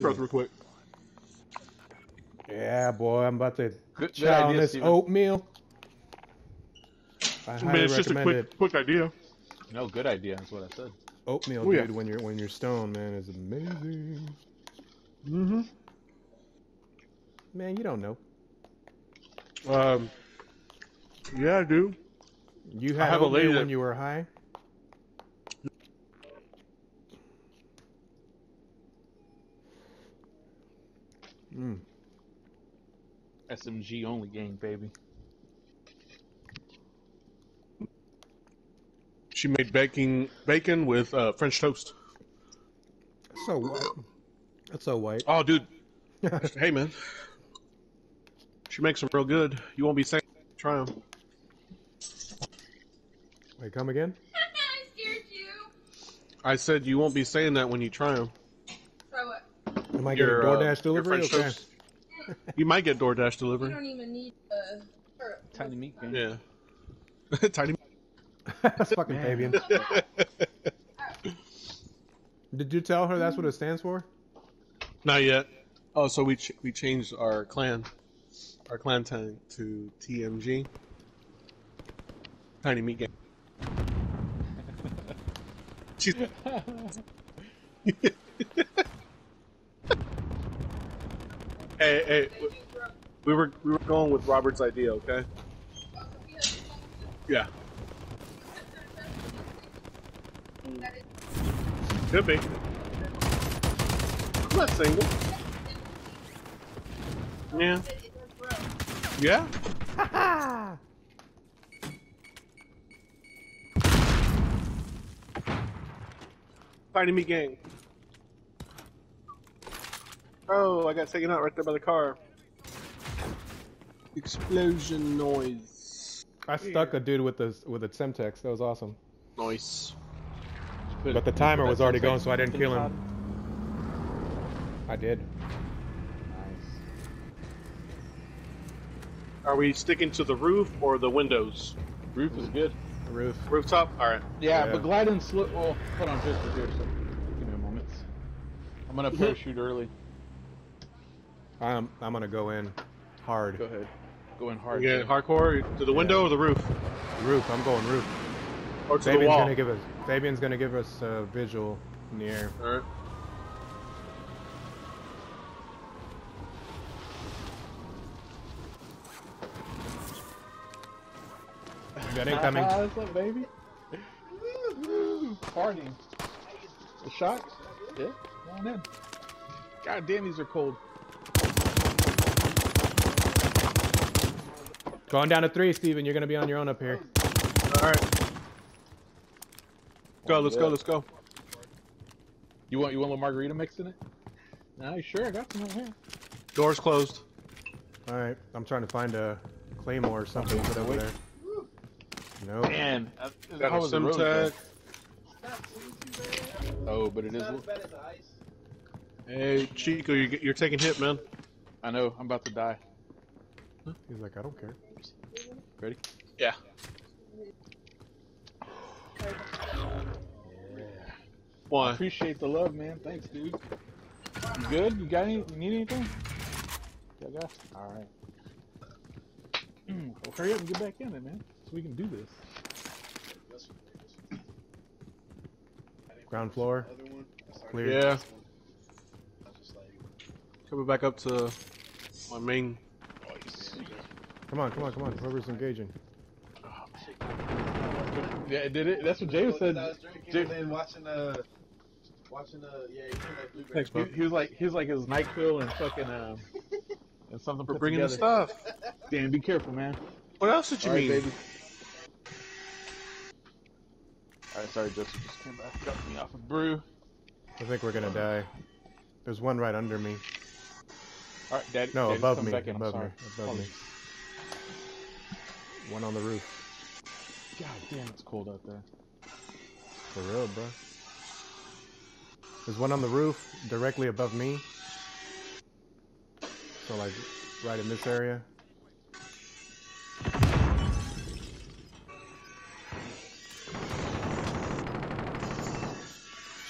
Growth real quick. Yeah, boy, I'm about to Good, good chow on idea, this Steven. oatmeal. I I mean, it's just a recommend it. quick, quick idea. No, good idea. That's what I said. Oatmeal, Oh, yeah. dude, when you're when you're stoned, man, is amazing. Mm-hmm. Man, you don't know. Um. Yeah, I do. You I had have a oatmeal lady when that- you were high. Mm. SMG only game, baby. She made baking bacon with uh, French toast. So white. That's so white. Oh, dude. hey, man. She makes them real good. You won't be saying try them. Wait, come again? I scared you. I said you won't be saying that when you try them. Try what? Am I getting Your, uh, DoorDash your delivery? French Okay. You might get DoorDash You delivery. don't even need uh. Tiny meat game. Yeah. Tiny. that's fucking Fabian. Did you tell her that's what it stands for? Not yet. Oh, so we ch- we changed our clan, our clan tag to TMG. Tiny Meat Gang. She's. hey, hey, we were we were going with Robert's idea, okay? Yeah, could be. I'm not single. Yeah. Yeah. Tiny Meat Gang. Oh, I got taken out right there by the car. Explosion noise. I stuck a dude with the with a Semtex. That was awesome. Noise. Put- But the timer was already going, so I didn't kill the him. I did. Nice. Are we sticking to the roof or the windows? Roof is good. The roof. Rooftop? Alright. Yeah, Yeah. but gliding slow. Well, hold on just for here. So give me a moment. I'm gonna parachute early. I'm I'm gonna go in hard. Go ahead. Go in hard. Yeah, hardcore to the window or the roof? Roof. I'm going roof. Or to the Fabian's wall? gonna give us Fabian's gonna give us a visual in the air. Alright. You got incoming. What's up, baby? Woo, Partying. A shot? Yeah. Come on in. God damn, these are cold. Going down to three, Steven. You're gonna be on your own up here. Alright. Go, let's go, let's go. You want you want a little margarita mix in it? Nah, you sure? I got some right here. Doors closed. All right. I'm trying to find a claymore or something to put over wait. there. Nope. Man, uh, Got how a was the sim road tag. though? Oh, but it is. Hey, Chico, you're, you're taking hit, man. I know. I'm about to die. He's like, I don't care. Ready? Yeah. Why? Appreciate the love, man. Thanks, dude. You good? You got any? You need anything? Yeah, I got. All right. well, hurry up and get back in it, man, so we can do this. Ground floor. Clear. Yeah. Coming back up to my main. Come on, come on, come on. Whoever's engaging. Yeah, did it? That's what Jay said. I was drinking and then watching uh watching uh yeah, you know. Thanks, He, bro. he was like, he was like his Nyquil and fucking um, and something For put bringing the stuff. Damn, be careful, man. What else did you All right, mean? baby. All right, sorry, Joseph just came back, dropped me off a brew. I think we're gonna die. There's one right under me. All right, Daddy. No, Daddy's above coming me. Back in. I'm Above me. sorry. Above me. One on the roof. God damn, it's cold out there. For real, bro. There's one on the roof directly above me. So like right in this area.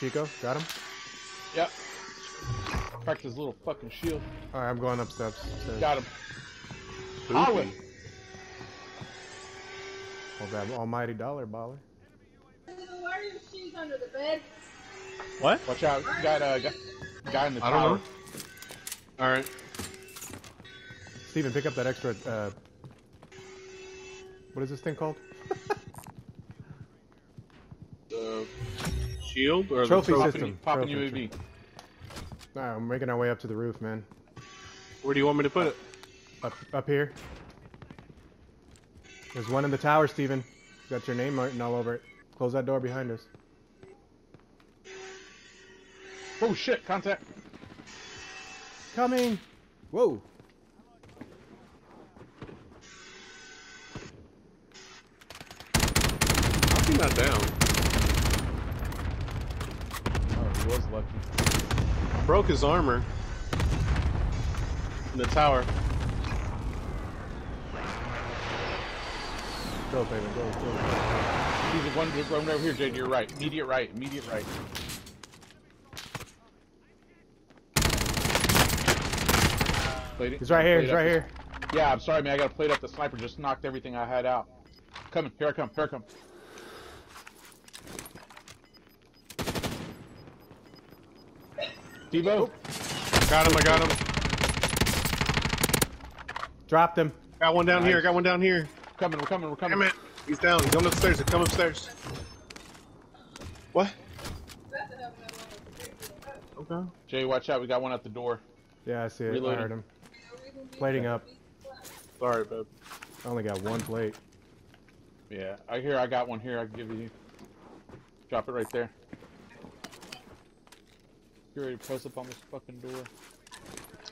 Chico, got him? Yep. Cracked his little fucking shield. All right, I'm going up steps. upstairs. Got him. Poopy. Holla. Oh, that almighty dollar baller. Why are your shoes under the bed? What? Watch out. Got a guy, guy in the I tower. don't know. All right. Steven, pick up that extra. Uh, what is this thing called? The shield or Trophy the system. Popping, popping Trophy, UAV. All right, I'm making our way up to the roof, man. Where do you want me to put it? Up, up here. There's one in the tower, Steven. Got your name written all over it. Close that door behind us. Oh shit! Contact. Coming. Whoa. How's he not down? Oh, he was lucky. Broke his armor. In the tower. Go, baby. Go, go. He's the one, one over here, Jay, to your right. Immediate right. Immediate right. Played He's right here. He's up right the- here. Yeah, I'm sorry, man. I got to plate up the sniper. Just knocked everything I had out. Coming. Here I come. Here I come. Debo. Got him. I got him. Dropped him. Got one down here. Got one down here. Coming. We're coming. We're coming. Damn it. He's down. He's on upstairs. Come upstairs. What? Okay. Jay, watch out. We got one at the door. Yeah, I see it. Reloading. I heard him. Plating up. Sorry, babe. I only got one plate. Yeah. I hear I got one here. I can give you. Drop it right there. You ready to press up on this fucking door?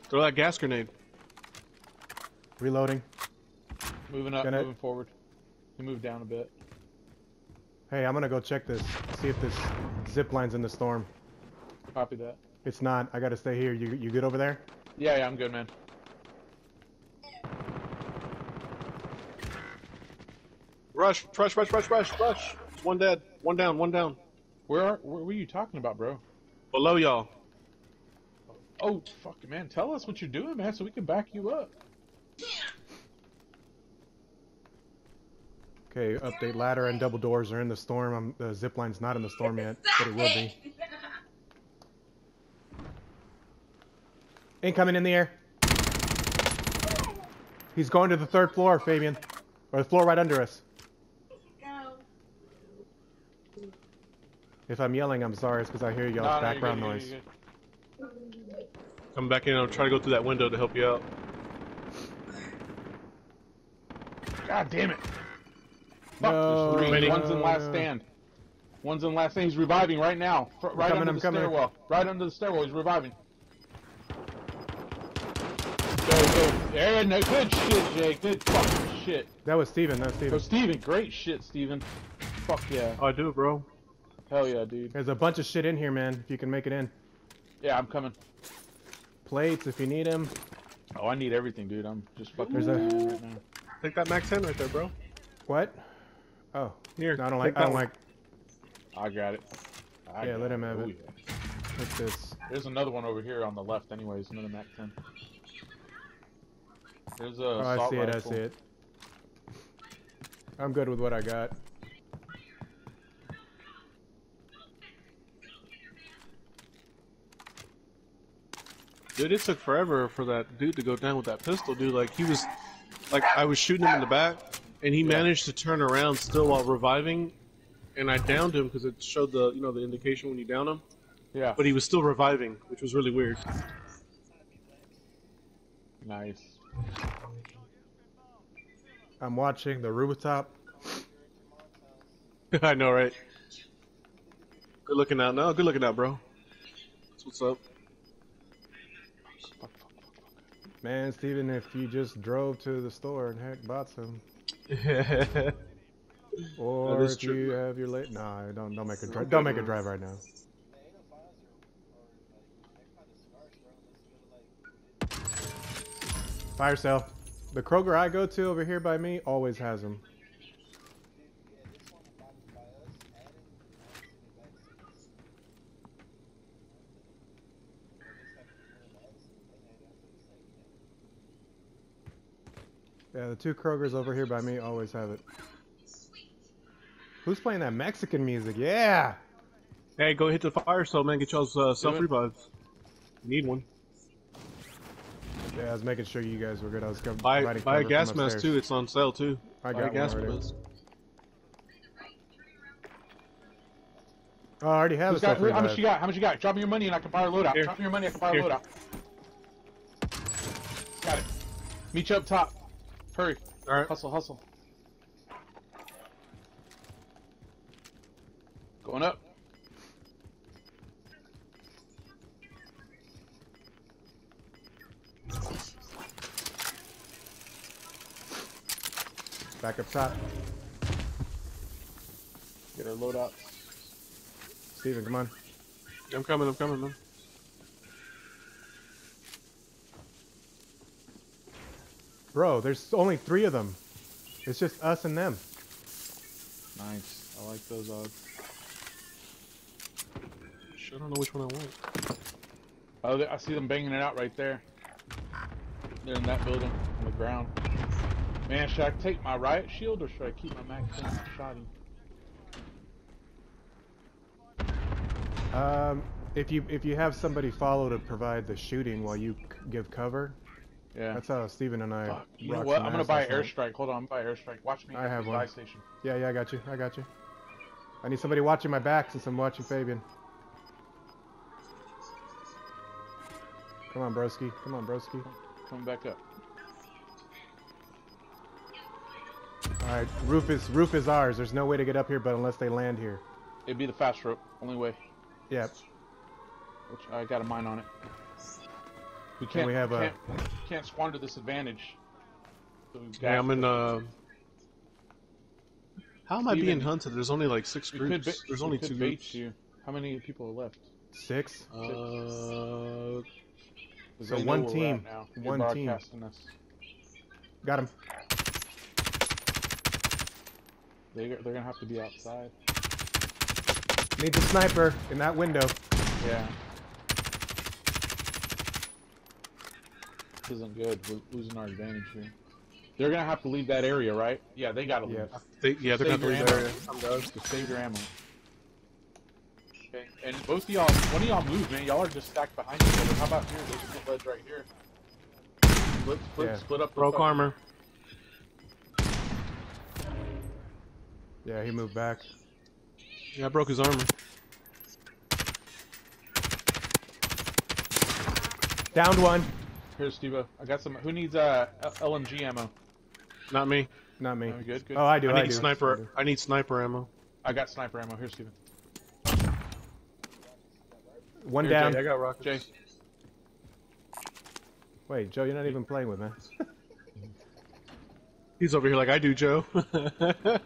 Throw that gas grenade. Reloading. Moving up, Gonna- moving forward. You move down a bit. Hey, I'm gonna go check this. See if this zip line's in the storm. Copy that. It's not. I gotta stay here. You you good over there? Yeah, yeah, I'm good, man. Rush, rush, rush, rush, rush, rush. One dead. One down. One down. Where are, where were you talking about, bro? Below y'all. Oh, fuck, man. Tell us what you're doing, man, so we can back you up. Okay. Update. Ladder and double doors are in the storm. I'm, the zip line's not in the storm yet, but it will be. Incoming in the air. He's going to the third floor, Fabian, or the floor right under us. If I'm yelling, I'm sorry. It's because I hear y'all's No, no, you're background good, you're noise. good, you're Come back in. I'll try to go through that window to help you out. God damn it. Fuck, No, there's three. no, One's in last stand. One's in last stand. He's reviving right now. Fr- right coming, under I'm the coming. stairwell. Right under the stairwell. He's reviving. Go, go. There, no, good shit, Jay. Good fucking shit. That was Steven. That was Go, Steven. Steven. Great shit, Steven. Fuck yeah. Oh, I do, bro. Hell yeah, dude. There's a bunch of shit in here, man. If you can make it in. Yeah, I'm coming. Plates, if you need them. Oh, I need everything, dude. I'm just fucking There's a- right now. Take that Mac 10 right there, bro. What? Oh, Here. no, I don't like. I don't like. I got it. I Yeah, got let him have Oh, it. yeah. What's this? There's another one over here on the left, anyways. Another Mac 10. There's a. Oh, I assault see it. I see it. I'm good with what I got. Dude, it took forever for that dude to go down with that pistol, dude. Like, he was. Like, I was shooting him in the back, and he Yeah. managed to turn around still while reviving, and I downed him because it showed the, you know, the indication when you down him. Yeah. But he was still reviving, which was really weird. Nice. I'm watching the rooftop. I know, right? Good looking out. No, good looking out, bro. That's what's up. Man, Steven, if you just drove to the store and heck bought some, or if true. you have your late, nah, don't don't make a drive. Don't make a drive right now. Fire sale. The Kroger I go to over here by me always has them. Yeah, the two Krogers over here by me always have it. Who's playing that Mexican music? Yeah! Hey, go hit the fire sale, man. Get y'all's uh, self revives. Need one. Yeah, I was making sure you guys were good. I was co- Buy buy a gas from mask too. It's on sale too. I got buy got a one gas already. mask. Oh, I already have Who's a got- how much you got? How much you got? Drop me your money and I can buy a loadout. Here. Drop me your money, I can buy a Here. loadout. Got it. Meet you up top. Hurry. All right. Hustle, hustle. Going up. Back up top. Get our loadout. Steven, come on. I'm coming. I'm coming, man. Bro, there's only three of them. It's just us and them. Nice. I like those odds. Shit, I don't know which one I want. Oh, I see them banging it out right there. They're in that building on the ground. Man, should I take my riot shield or should I keep my max shotty? Um, if you if you have somebody follow to provide the shooting while you give cover, Yeah. that's how Steven and I. Fuck. You know what? I'm gonna buy last night. airstrike. Hold on, I'm gonna buy airstrike. Watch me. I have one. station. Yeah, yeah, I got you. I got you. I need somebody watching my back since I'm watching Fabian. Come on, broski. Come on, broski. Coming back up. All right, roof is roof is ours. There's no way to get up here, but unless they land here. It'd be the fast rope. Only way. Yep. Which I got a mine on it. We can't. we have a- can't, can't squander this advantage. So we've Yeah, I'm in. to- Uh... How am I Steven, being hunted? There's only like six we could groups. There's only two bait groups. you. How many people are left? Six. Uh, 'Cause So one team. at Now. You're One team. Us. Got him. They, they're gonna have to be outside. Need the sniper in that window. Yeah. Isn't good. We're losing our advantage here. They're gonna have to leave that area, right? Yeah, they gotta leave. Yeah. they, yeah, they're gonna your have to leave that area. I'm done. Just save your ammo. Okay. And both of y'all, one of y'all move, man. Y'all are just stacked behind each other. How about here? There's a good ledge right here. Split, split, Yeah. split up. the Broke fucking- armor. Yeah, he moved back. Yeah, I broke his armor. Downed one. Here's Steve. I got some. Who needs uh LMG ammo? Not me. Not me. Oh, good, good. Oh, I do. I I, need do. sniper. I need sniper ammo. I got sniper ammo. Here's Steven. One Here, down. I got rockets. Jay. Wait, Joe, you're not even playing with me. He's over here like I do, Joe.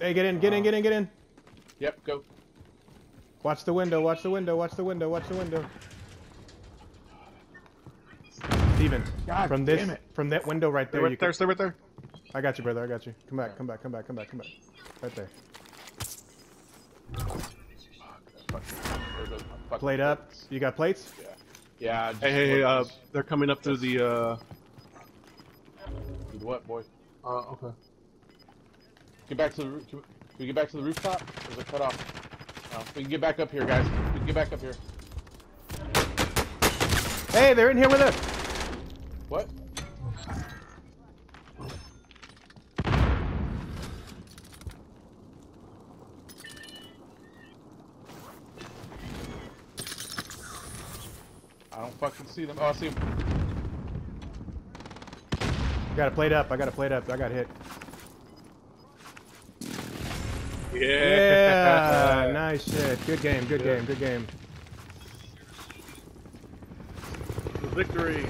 Hey, get in, get in, get in, get in. Yep. Go. Watch the window, watch the window, watch the window, watch the window. Steven, God from this, it. from that window right They're there, you right there. can, Stay right there. I got you, brother, I got you. Come back, come back, come back, come back, come back. Right there. There goes my fucking Plate up. You got plates? Yeah. Just Hey, hey, hey! Uh, they're coming up through the. Uh, what, boy? uh, okay. Get back to the roof. Can we get back to the rooftop? Or is it cut. We can get back up here, guys. We can get back up here. Hey, they're in here with us. What? I don't fucking see them. Oh, I see them. Got a plate up, I got a plate up, I got hit. Yeah, Uh, nice shit. Good game, good game, good game. The Victory.